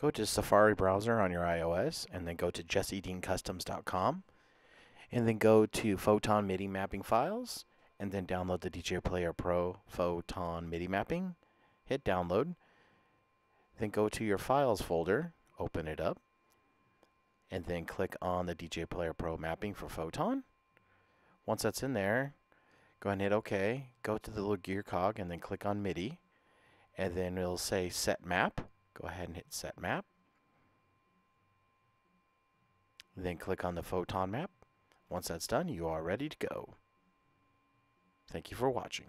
go to Safari browser on your iOS and then go to jessedeancustoms.com and then go to Photon MIDI mapping files and then download the DJ Player Pro Photon MIDI mapping. Hit download. Then go to your files folder, open it up, and then click on the DJ Player Pro mapping for Photon. Once that's in there, go ahead and hit OK. Go to the little gear cog and then click on MIDI. And then it'll say Set Map. Go ahead and hit Set Map. Then click on the Photon map. Once that's done, you are ready to go. Thank you for watching.